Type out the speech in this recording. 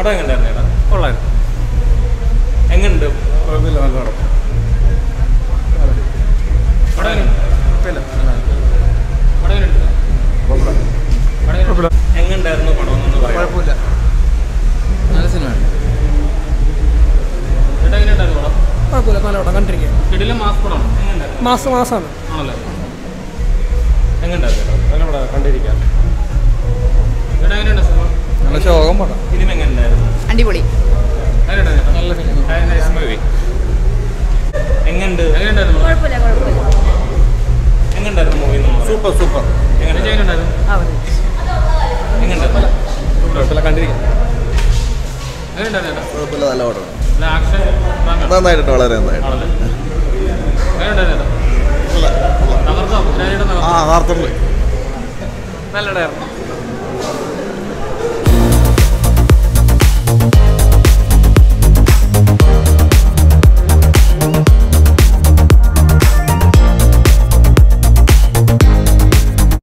പടം എങ്ങനെ തന്നെയാണ് കൊള്ളായിരുന്നു. എങ്ങനെയുണ്ട് കുഴപ്പമില്ല നല്ല പടം. പടം എങ്ങനെയുണ്ടായിരുന്നു പടം. കുഴപ്പമില്ല. നല്ല സിനിമയാണ്. എങ്ങനെയുണ്ടായിരുന്നു പടം? നല്ല മാസ് കണ്ടിരിക്കാം. നല്ല ശോകം പടം. ഇതിനെങ്ങനെ എങ്ങനെയുണ്ടായിരുന്നു നല്ല എങ്ങനെയുണ്ടായിരുന്നു മൂവി സൂപ്പർ സൂപ്പർ. എങ്ങനെയുണ്ടായിരുന്നു കണ്ടിരിക്കാം. കുഴപ്പമില്ല നല്ല നന്നായിട്ടുണ്ട് വളരെ നന്നായിട്ട് ആ വാർത്തകൾ നല്ലതായിരുന്നു.